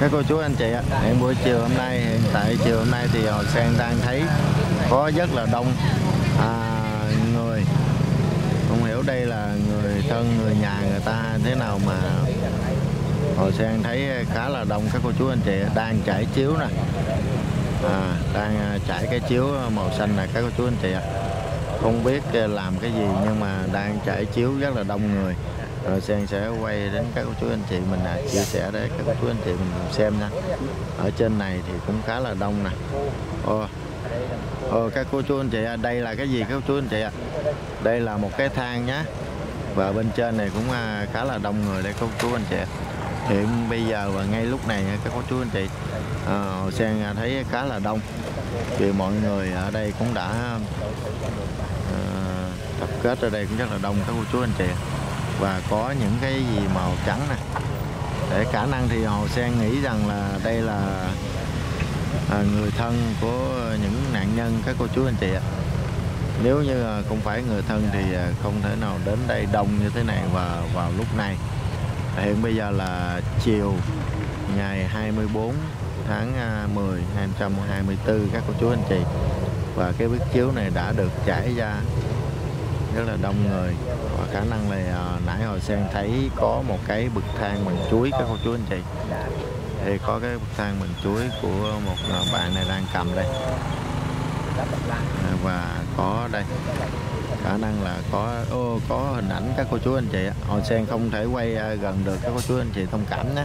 các cô chú anh chị ạ, hiện buổi chiều hôm nay, hiện tại chiều hôm nay thì Hồ Sen đang thấy có rất là đông à, người. Không hiểu đây là người thân, người nhà người ta thế nào mà Hồ Sen thấy khá là đông các cô chú anh chị đang trải chiếu nè. À, đang à, trải cái chiếu màu xanh này các cô chú anh chị ạ. Không biết à, làm cái gì nhưng mà đang trải chiếu rất là đông người Ờ, rồi Sen sẽ quay đến các cô chú anh chị mình à, chia sẻ để các cô chú anh chị mình xem nha. Ở trên này thì cũng khá là đông nè. Ồ, ồ các cô chú anh chị à, đây là cái gì các cô chú anh chị ạ? Đây là một cái thang nhá. Và bên trên này cũng à, khá là đông người đây các cô chú anh chị hiện bây giờ và ngay lúc này các cô chú anh chị ờ, à, Hồ Sen à, thấy khá là đông. Vì mọi người ở đây cũng đã à, tập kết ở đây cũng rất là đông các cô chú anh chị và có những cái gì màu trắng nè. Để khả năng thì Hồ Sen nghĩ rằng là đây là à, người thân của những nạn nhân các cô chú anh chị ạ. Nếu như không phải người thân thì à, không thể nào đến đây đông như thế này và vào lúc này. Hiện bây giờ là chiều ngày 24 tháng à, 10 2024 các cô chú anh chị. Và cái bức chiếu này đã được trải ra rất là đông người. Và khả năng là à, nãy hồi sen thấy có một cái bậc thang bằng chuối các cô chú anh chị. Thì có cái bậc thang bằng chuối của một à, bạn này đang cầm đây. À, và có đây. Khả năng là có ô, có hình ảnh các cô chú anh chị hồi sen không thể quay à, gần được các cô chú anh chị thông cảm nhé.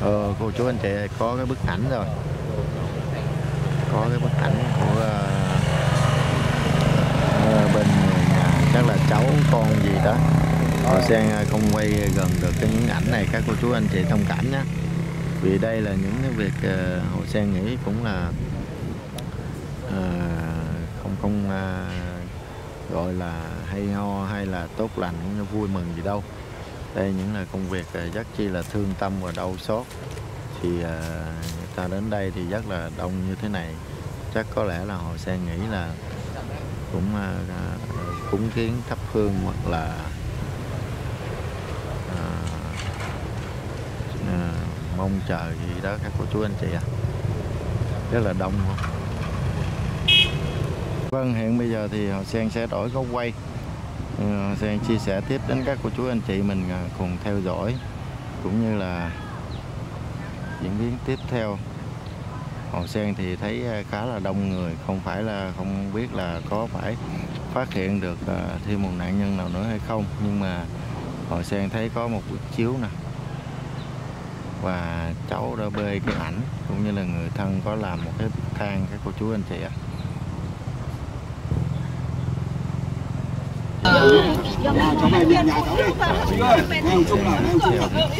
Ờ, cô chú anh chị có cái bức ảnh rồi. Có cái bức ảnh của à, à, bên người nhà chắc là cháu con gì đó. Hồ Sen à, không quay gần được cái những ảnh này các cô chú anh chị thông cảm nhé vì đây là những cái việc à, Hồ Sen nghĩ cũng là à, không không à, gọi là hay ho hay là tốt lành cũng như vui mừng gì đâu. Đây những là công việc rất chi là thương tâm và đau xót. Thì à, người ta đến đây thì rất là đông như thế này. Chắc có lẽ là Hồ Sen nghĩ là cũng à, cúng kiến thắp hương hoặc là à, à, mong chờ gì đó các cô chú anh chị ạ. Rất là đông luôn. Vâng, hiện bây giờ thì họ Sen sẽ đổi góc quay. Ờ, Sen chia sẻ tiếp đến các cô chú anh chị mình à, cùng theo dõi cũng như là diễn biến tiếp theo. Hồ Sen thì thấy à, khá là đông người không phải là không biết là có phải phát hiện được à, thêm một nạn nhân nào nữa hay không. Nhưng mà Hồ Sen thấy có một bức chiếu nè. Và cháu đã bê cái ảnh cũng như là người thân có làm một cái thang các cô chú anh chị ạ.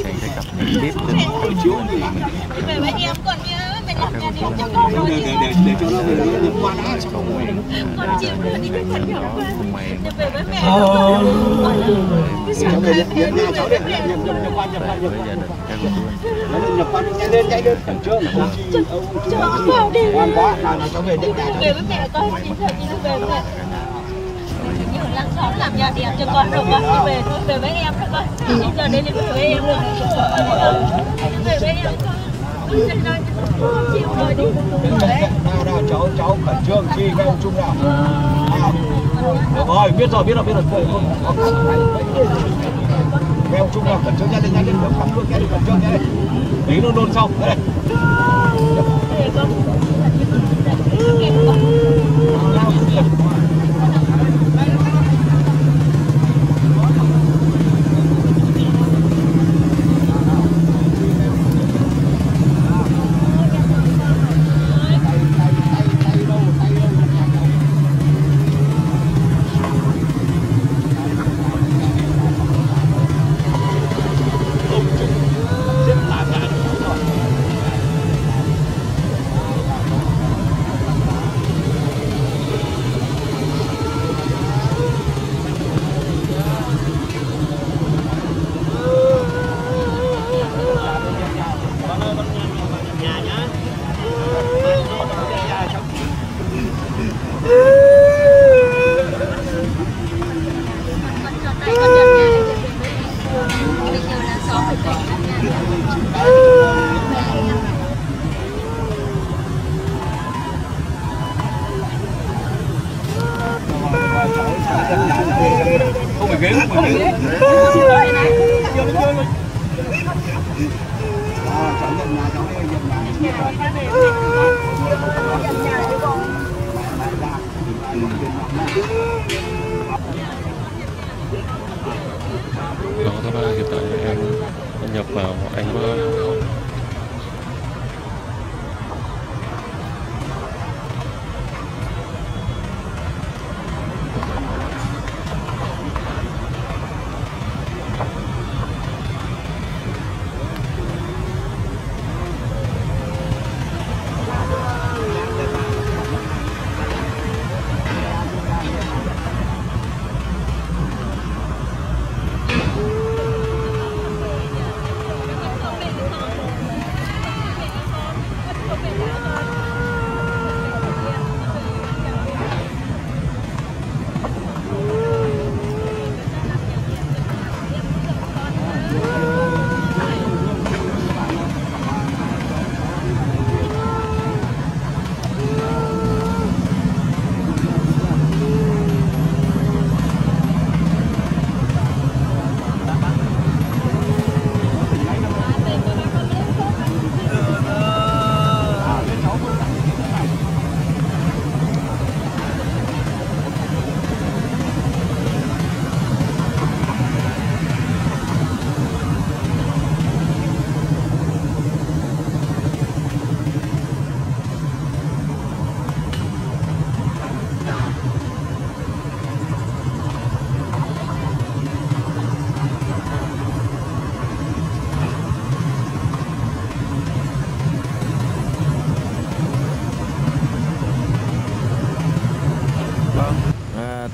Sen sẽ cập nhật tiếp đến về với để để để để cho nó về nó đã con chịu đi cái phần nhỏ không về về với mẹ cháu về nhà cháu đi. nhập nhập nhập quan nhập quan nhập với nhập nhanh lên lên trương chi ông ngoan quá nào nào cháu về nhận nhà về với mẹ con chị thôi đi về với mẹ như lăng xóm làm nhà đẹp cho con rồi con đi về thôi về với em thôi con bây giờ đây là về với em rồi về với em nào nào cháu cháu khẩn trương chi các ông chung nào nào được rồi biết rồi biết rồi biết rồi các ông chung nào khẩn trương nhanh lên nhanh lên được khẩn trương nhanh lên khẩn trương nhanh lên tí nó nôn xong đây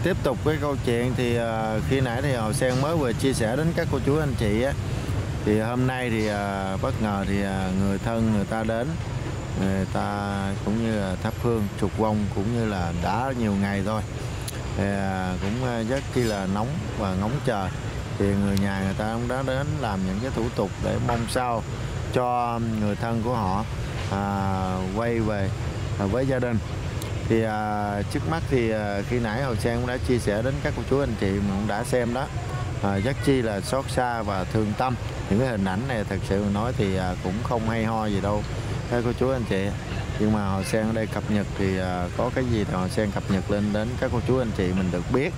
tiếp tục cái câu chuyện thì uh, khi nãy thì Hồ Sen mới vừa chia sẻ đến các cô chú anh chị á. Thì hôm nay thì uh, bất ngờ thì uh, người thân người ta đến người ta cũng như là thắp hương trục vong cũng như là đã nhiều ngày thôi. Thì uh, cũng uh, rất chi là nóng và ngóng chờ. Thì người nhà người ta cũng đã đến làm những cái thủ tục để mong sao cho người thân của họ à, quay về à, với gia đình thì à, trước mắt thì à, khi nãy Hồ Sen cũng đã chia sẻ đến các cô chú anh chị mà cũng đã xem đó à, rất chi là xót xa và thương tâm. Những cái hình ảnh này thật sự nói thì à, cũng không hay ho gì đâu các cô chú anh chị. Nhưng mà Hồ Sen ở đây cập nhật thì à, có cái gì thì Hồ Sen cập nhật lên đến các cô chú anh chị mình được biết.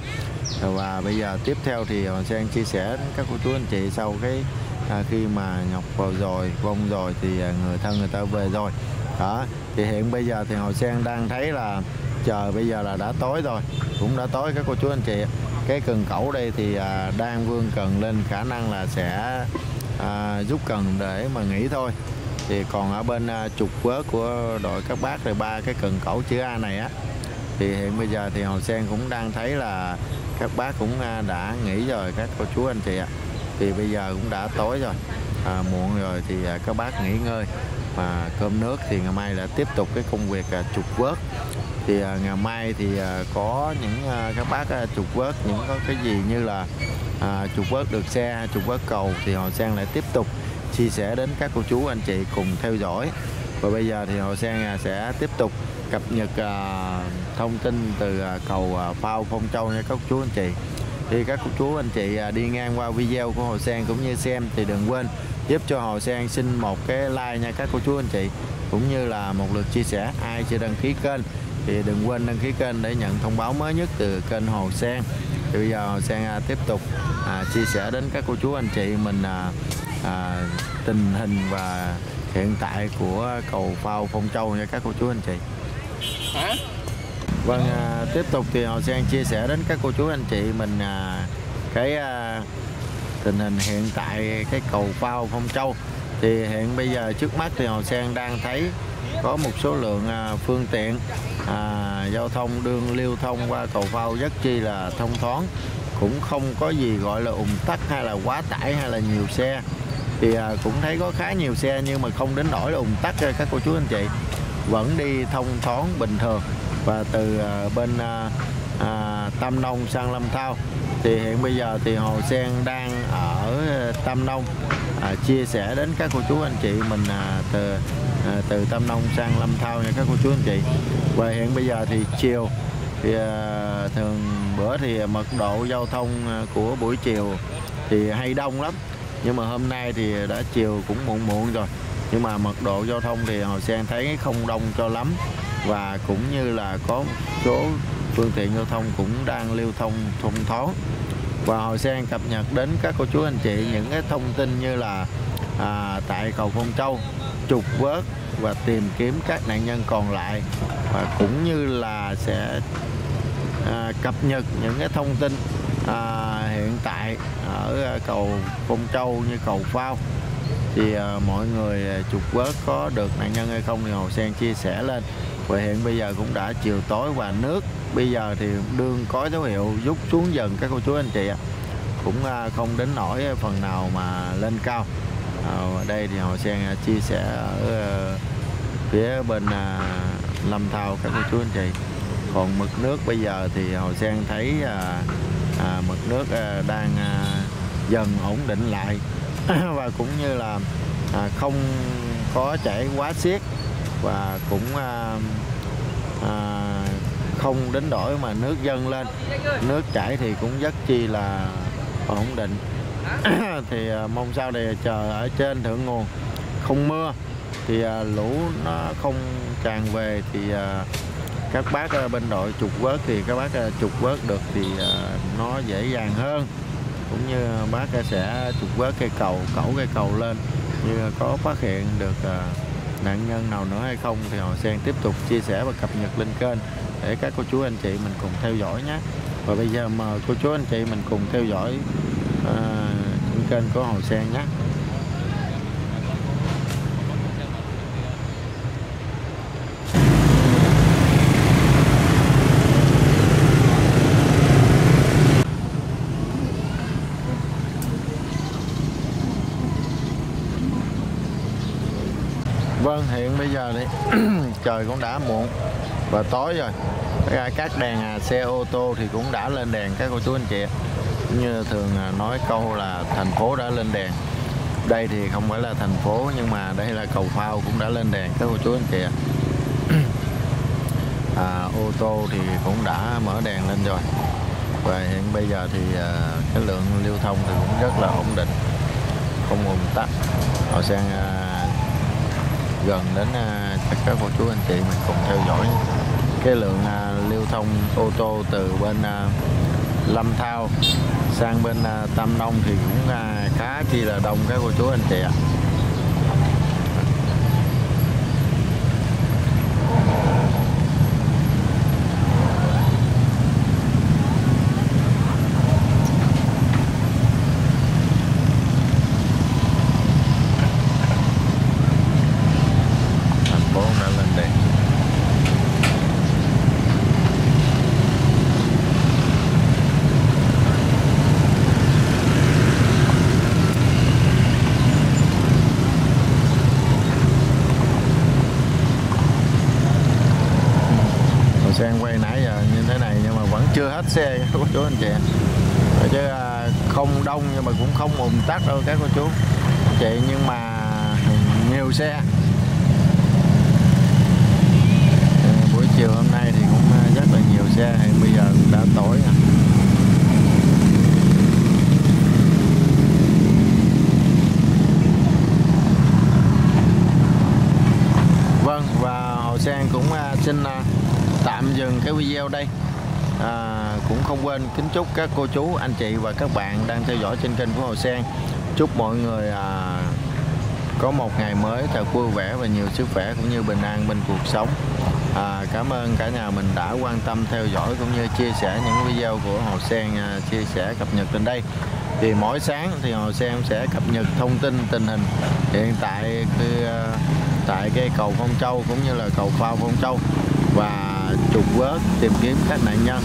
Và bây giờ tiếp theo thì Hồ Sen chia sẻ đến các cô chú anh chị sau cái à, khi mà nhọc vào rồi vong rồi thì à, người thân người ta về rồi đó thì hiện bây giờ thì Hồ Sen đang thấy là trời bây giờ là đã tối rồi cũng đã tối. Các cô chú anh chị cái cần cẩu đây thì à, đang vươn cần lên khả năng là sẽ à, giúp cần để mà nghỉ thôi. Thì còn ở bên à, trục quế của đội các bác rồi ba cái cần cẩu chữ A này á. Thì hiện bây giờ thì Hồ Sen cũng đang thấy là các bác cũng à, đã nghỉ rồi các cô chú anh chị ạ. Thì bây giờ cũng đã tối rồi. À, muộn rồi thì à, các bác nghỉ ngơi và cơm nước thì ngày mai đã tiếp tục cái công việc à, trục vớt. Thì à, ngày mai thì à, có những các bác trục vớt những có cái gì như là à, trục vớt được xe trục vớt cầu thì họ sang lại tiếp tục chia sẻ đến các cô chú anh chị cùng theo dõi. Và bây giờ thì họ sang sẽ tiếp tục cập nhật à, thông tin từ à, cầu à, phao Phong Châu nha các cô chú anh chị. Thì các cô chú anh chị à, đi ngang qua video của Hồ Sen cũng như xem thì đừng quên giúp cho Hồ Sen xin một cái like nha các cô chú anh chị. Cũng như là một lượt chia sẻ ai chưa đăng ký kênh thì đừng quên đăng ký kênh để nhận thông báo mới nhất từ kênh Hồ Sen. Thì bây giờ Hồ Sen à, tiếp tục à, chia sẻ đến các cô chú anh chị mình à, à, tình hình và hiện tại của cầu phao Phong Châu nha các cô chú anh chị. Vâng, à, tiếp tục thì Hồ Sen chia sẻ đến các cô chú anh chị mình à, cái à, tình hình hiện tại cái cầu phao Phong Châu. Thì hiện bây giờ trước mắt thì Hồ Sen đang thấy có một số lượng à, phương tiện à, giao thông đương lưu thông qua cầu phao rất chi là thông thoáng. Cũng không có gì gọi là ủng tắc hay là quá tải hay là nhiều xe. Thì à, cũng thấy có khá nhiều xe nhưng mà không đến nỗi là ủng tắc cho các cô chú anh chị. Vẫn đi thông thoáng bình thường. Và từ à, bên à, à, Tam Nông sang Lâm Thao thì hiện bây giờ thì Hồ Sen đang ở Tam Nông. À, chia sẻ đến các cô chú anh chị mình à, từ à, từ Tam Nông sang Lâm Thao nha các cô chú anh chị. Và hiện bây giờ thì chiều thì à, thường bữa thì mật độ giao thông à, của buổi chiều thì hay đông lắm. Nhưng mà hôm nay thì đã chiều cũng muộn muộn rồi. Nhưng mà mật độ giao thông thì Hồ Sen thấy không đông cho lắm. Và cũng như là có một số phương tiện giao thông cũng đang lưu thông thông thoáng. Và hồi Sen cập nhật đến các cô chú anh chị những cái thông tin như là à, tại cầu Phong Châu trục vớt và tìm kiếm các nạn nhân còn lại. Và cũng như là sẽ à, cập nhật những cái thông tin à, hiện tại ở cầu Phong Châu như cầu Phao. Thì à, mọi người trục vớt có được nạn nhân hay không thì Hồ Sen chia sẻ lên và hiện bây giờ cũng đã chiều tối và nước. Bây giờ thì đương có dấu hiệu rút xuống dần các cô chú anh chị ạ. Cũng à, không đến nổi phần nào mà lên cao. À, ở đây thì họ Sen chia sẻ ở à, phía bên à, Lâm Thao các cô chú anh chị. Còn mực nước bây giờ thì Hồ Sen thấy à, à, mực nước à, đang à, dần ổn định lại. Và cũng như là à, không có chảy quá xiết và cũng à, à, không đến đổi mà nước dâng lên. Nước chảy thì cũng rất chi là ổn định. Thì à, mong sao để chờ ở trên thượng nguồn. Không mưa thì à, lũ nó không tràn về thì à, các bác à, bên đội trục vớt thì các bác à, trục vớt được thì à, nó dễ dàng hơn. Cũng như bác sẽ trục vớt cây cầu cẩu cây cầu lên. Như có phát hiện được nạn nhân nào nữa hay không thì họ sen tiếp tục chia sẻ và cập nhật lên kênh để các cô chú anh chị mình cùng theo dõi nhé. Và bây giờ mời cô chú anh chị mình cùng theo dõi uh, kênh của Hồ Sen nhé. Vâng, hiện bây giờ thì trời cũng đã muộn và tối rồi. Các đèn à, xe ô tô thì cũng đã lên đèn các cô chú anh chị. Cũng như thường à, nói câu là thành phố đã lên đèn. Đây thì không phải là thành phố nhưng mà đây là cầu phao cũng đã lên đèn các cô chú anh chị. À, ô tô thì cũng đã mở đèn lên rồi. Và hiện bây giờ thì à, cái lượng lưu thông thì cũng rất là ổn định, không ùn tắc. Họ sang à, gần đến à, cho các cô chú anh chị mình cùng theo dõi cái lượng à, lưu thông ô tô từ bên à, Lâm Thao sang bên à, Tam Nông thì cũng à, khá chi là đông các cô chú anh chị ạ. À phố đã lên đèn Rồi sang quay nãy giờ như thế này nhưng mà vẫn chưa hết xe các cô chú anh chị Rồi chứ à, không đông nhưng mà cũng không ùn tắc đâu các cô chú. Chị nhưng mà nhiều xe. Buổi chiều hôm nay thì cũng rất là nhiều xe hiện bây giờ cũng đã tối rồi. Vâng và Hồ Sang cũng à, xin à, tạm dừng cái video đây. À, cũng không quên kính chúc các cô chú anh chị và các bạn đang theo dõi trên kênh của Hồ sen. Chúc mọi người à, có một ngày mới thật vui vẻ và nhiều sức khỏe cũng như bình an bên cuộc sống. À, cảm ơn cả nhà mình đã quan tâm theo dõi cũng như chia sẻ những video của Hồ Sen à, chia sẻ cập nhật trên đây. Thì mỗi sáng thì Hồ Sen sẽ cập nhật thông tin tình hình hiện tại cái, à, tại cái cầu Phong Châu cũng như là cầu phao Phong Châu và trục vớt tìm kiếm các nạn nhân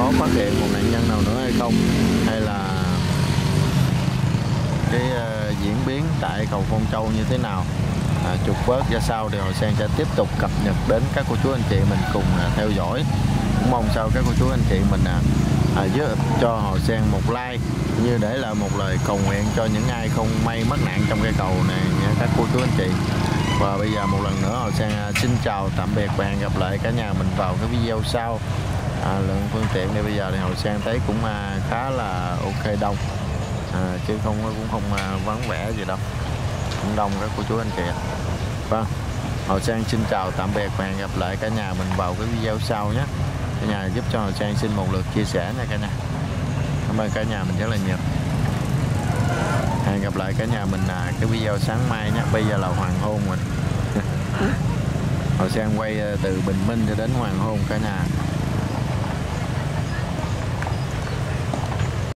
có phát hiện một nạn nhân nào nữa hay không? Hay là cái uh, diễn biến tại cầu Phong Châu như thế nào? À, trục vớt ra sao thì hồi Sen sẽ tiếp tục cập nhật đến các cô chú anh chị mình cùng à, theo dõi. Cũng mong sao các cô chú anh chị mình à, à, giúp cho hồi Sen một like như để là một lời cầu nguyện cho những ai không may mắc nạn trong cây cầu này nha các cô chú anh chị. Và bây giờ một lần nữa hồi Sen à, xin chào tạm biệt và hẹn gặp lại cả nhà mình vào cái video sau à, lượng phương tiện thì bây giờ thì hậu sang thấy cũng à, khá là ok đông. À, chứ không cũng không à, vắng vẻ gì đâu. Cũng đông các cô chú anh chị vâng. Hậu Sang xin chào tạm biệt và hẹn gặp lại cả nhà mình vào cái video sau nhé. Cả nhà giúp cho hậu Sang xin một lượt chia sẻ nha cả nhà. Cảm ơn cả nhà mình rất là nhiều. Hẹn gặp lại cả nhà mình à, cái video sáng mai nhé. Bây giờ là hoàng hôn mình Hậu Sang quay à, từ Bình Minh cho đến hoàng hôn cả nhà.